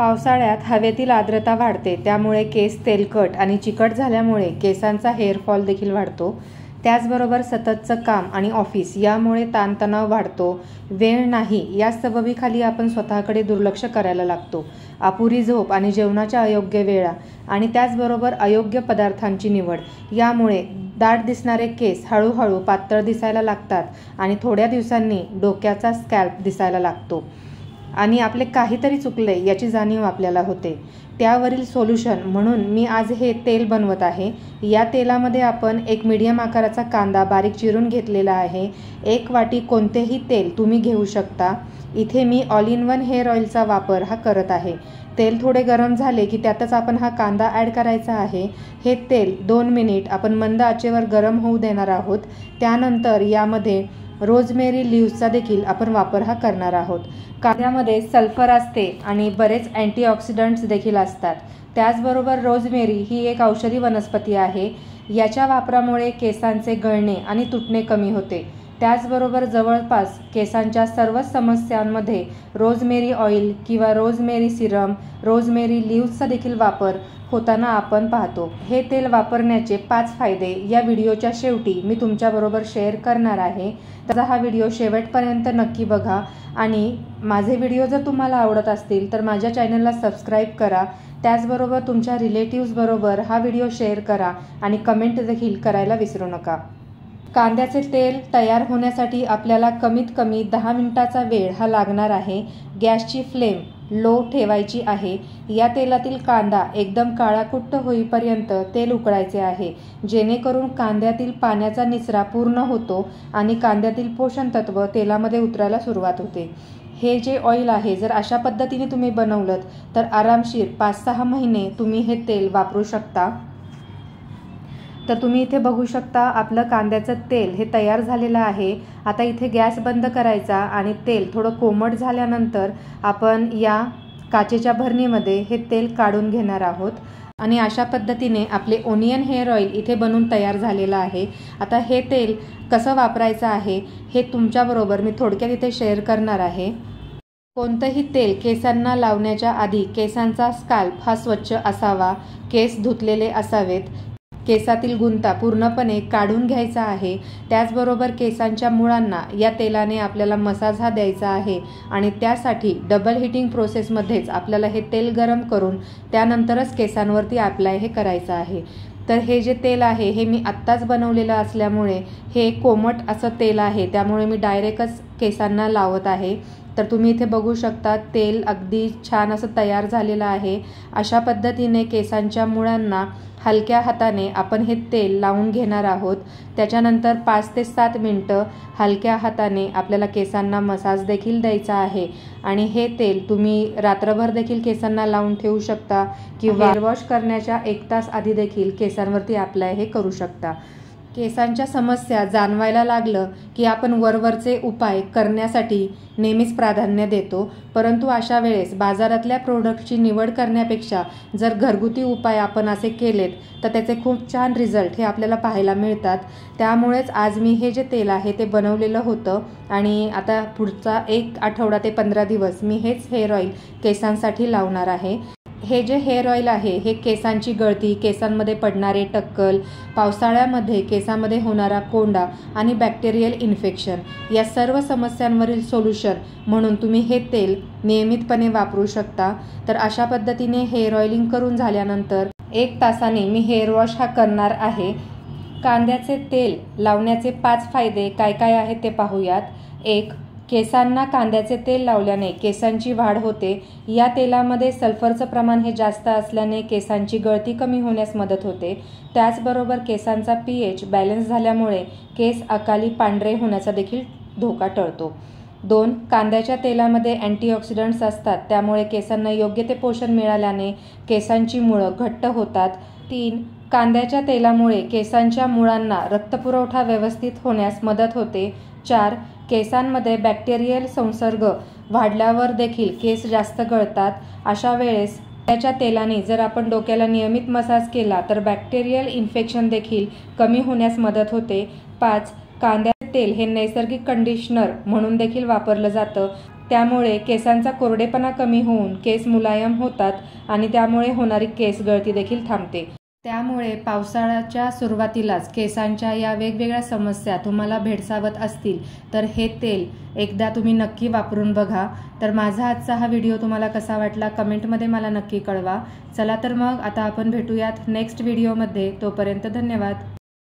पावसाळ्यात हवेतील आर्द्रता वाढते त्यामुळे केस तेलकट आणि चिकट झाल्यामुळे केसांचा हेअरफॉल देखील वाढतो. त्याचबरोबर सततचं काम आणि ऑफिस यामुळे ताणतणाव वाढतो. वेळ नाही या सबबीखाली आपण स्वतःकडे दुर्लक्ष करायला लागतो. अपुरी झोप आणि जेवणाच्या अयोग्य वेळा आणि त्याचबरोबर अयोग्य पदार्थांची निवड. यामुळे दाट दिसणारे केस हळूहळू पातळ दिसायला लागतात आणि थोड्या दिवसांनी डोक्याचा स्कॅल्प दिसायला लागतो. आणि आपले काहीतरी चुकले याची जाणीव आपल्याला होते. त्यावरील सोल्युशन म्हणून मी आज हे तेल बनवत आहे. या तेलामध्ये आपण एक मीडियम आकाराचा कांदा बारीक चिरून घेतलेला आहे. एक वाटी कोणतेही तेल तुम्ही घेऊ शकता. इथे मी ऑल इन वन हेअर ऑइलचा वापर हा करत आहे. तेल थोडे गरम झाले की त्यातच आपण हा कांदा ॲड करायचा आहे. हे तेल दोन मिनिट आपण मंद आचेवर गरम होऊ देणार आहोत. त्यानंतर यामध्ये रोजमेरी लिव्हचा देखील आपण वापर हा करणार आहोत. कांद्यामध्ये सल्फर असते आणि बरेच अँटीऑक्सिडंट्स देखील असतात. त्याचबरोबर रोजमेरी ही एक औषधी वनस्पती आहे. याच्या वापरामुळे केसांचे गळणे आणि तुटणे कमी होते. त्याचबरोबर जवळपास केसांच्या सर्वच समस्यांमध्ये रोजमेरी ऑइल किंवा रोजमेरी सिरम रोजमेरी लिव्हचा देखील वापर होताना आपण पाहतो. हे तेल वापरण्याचे पाच फायदे या व्हिडिओच्या शेवटी मी तुमच्याबरोबर शेअर करणार आहे. त्याचा हा व्हिडिओ शेवटपर्यंत नक्की बघा आणि माझे व्हिडिओ जर तुम्हाला आवडत असतील तर माझ्या चॅनलला सबस्क्राईब करा. त्याचबरोबर तुमच्या रिलेटिव्सबरोबर हा व्हिडिओ शेअर करा आणि कमेंट देखील करायला विसरू नका. कांद्याचे तेल तयार होण्यासाठी आपल्याला कमीत कमी दहा मिनिटाचा वेळ हा लागणार आहे. गॅसची फ्लेम लो ठेवायची आहे. या तेलातील कांदा एकदम काळाकुट्ट होईपर्यंत तेल उकळायचे आहे. जेणेकरून कांद्यातील पाण्याचा निचरा पूर्ण होतो आणि कांद्यातील पोषणतत्व तेलामध्ये उतरायला सुरुवात होते. हे जे ऑइल आहे जर अशा पद्धतीने तुम्ही बनवलं तर आरामशीर पाच सहा महिने तुम्ही हे तेल वापरू शकता. तर तुम्ही इथे बघू शकता आपलं कांद्याचं तेल हे तयार झालेलं आहे. आता इथे गॅस बंद करायचा आणि तेल थोडं कोमट झाल्यानंतर आपण या काचेच्या भरणीमध्ये हे तेल काढून घेणार आहोत. आणि अशा पद्धतीने आपले ओनियन हेअर ऑइल इथे बनून तयार झालेलं आहे. आता हे तेल कसं वापरायचं आहे हे तुमच्याबरोबर मी थोडक्यात इथे शेअर करणार आहे. कोणतंही तेल केसांना लावण्याच्या आधी केसांचा स्काल्प हा स्वच्छ असावा केस धुतलेले असावेत केसातील गुंता पूर्णपणे काढून घ्यायचा आहे. त्याचबरोबर केसांच्या मुळांना या तेलाने आपल्याला मसाज हा द्यायचा आहे आणि त्यासाठी डबल हिटिंग प्रोसेसमध्येच आपल्याला हे तेल गरम करून त्यानंतरच केसांवरती अप्लाय हे करायचं आहे. तर हे जे तेल आहे हे मी आत्ताच बनवलेलं असल्यामुळे हे कोमट असं तेल आहे. त्यामुळे मी डायरेक्टच केसांना लावत आहे. तर तुम्ही इथे बघू शकता तेल अगदी छान असं तयार झालेलं आहे. अशा पद्धतीने केसांच्या मुळांना हलक्या हाताने आपण हे तेल लावून घेणार आहोत. त्याच्यानंतर पाच ते सात मिनटं हलक्या हाताने आपल्याला केसांना मसाज देखील द्यायचा आहे. आणि हे तेल तुम्ही रात्रभर देखील केसांना लावून ठेवू शकता किंवा वॉश करण्याच्या एक तास आधी देखील केसांवरती अप्लाय हे करू शकता. केसांच्या समस्या जाणवायला लागलं की आपण वरवरचे उपाय करण्यासाठी नेहमीच प्राधान्य देतो. परंतु अशा वेळेस बाजारातल्या प्रोडक्टची निवड करण्यापेक्षा जर घरगुती उपाय आपण असे केलेत तर त्याचे खूप छान रिझल्ट हे आपल्याला पाहायला मिळतात. त्यामुळेच आज मी हे जे तेल आहे ते बनवलेलं होतं आणि आता पुढचा एक आठवडा ते पंधरा दिवस मी हेच हेअर ऑइल केसांसाठी लावणार आहे. हे जे हेअर ऑइल आहे हे केसांची गळती केसांमध्ये पडणारे टक्कल पावसाळ्यामध्ये केसामध्ये होणारा कोंडा आणि बॅक्टेरियल इन्फेक्शन या सर्व समस्यांवरील सोल्युशन म्हणून तुम्ही हे तेल नियमितपणे वापरू शकता. तर अशा पद्धतीने हेअर ऑइलिंग करून झाल्यानंतर एक तासाने मी हेअर वॉश हा करणार आहे. कांद्याचे तेल लावण्याचे पाच फायदे काय काय आहेत ते पाहूयात. एक केसांना कांद्याचे तेल लावल्याने केसांची वाढ होते. या तेलामध्ये सल्फरचं प्रमाण हे जास्त असल्याने केसांची गळती कमी होण्यास मदत होते. त्याचबरोबर केसांचा पी एच बॅलन्स झाल्यामुळे केस अकाली पांढरे होण्याचा देखील धोका टळतो. दोन कांद्याच्या तेलामध्ये अँटीऑक्सिडंट्स असतात. त्यामुळे केसांना योग्य ते पोषण मिळाल्याने केसांची मुळं घट्ट होतात. तीन कांद्याच्या तेलामुळे केसांच्या मुळांना रक्तपुरवठा व्यवस्थित होण्यास मदत होते. चार केसांमध्ये बॅक्टेरियल संसर्ग वाढल्यावर देखील केस जास्त गळतात. अशा वेळेस त्याच्या तेलाने जर आपण डोक्याला नियमित मसाज केला तर बॅक्टेरियल इन्फेक्शन देखील कमी होण्यास मदत होते. पाच कांद्याचे तेल हे नैसर्गिक कंडिशनर म्हणून देखील वापरलं जातं. त्यामुळे केसांचा कोरडेपणा कमी होऊन केस मुलायम होतात आणि त्यामुळे होणारी केस गळती देखील थांबते. त्यामुळे पावसाळ्याच्या सुरुवातीलाच केसांच्या या वेगवेगळ्या समस्या तुम्हाला भेडसावत असतील तर हे तेल एकदा तुम्ही नक्की वापरून बघा. तर माझा आजचा हा व्हिडिओ तुम्हाला कसा वाटला कमेंटमध्ये मला नक्की कळवा. चला तर मग आता आपण भेटूयात नेक्स्ट व्हिडिओमध्ये. तोपर्यंत धन्यवाद.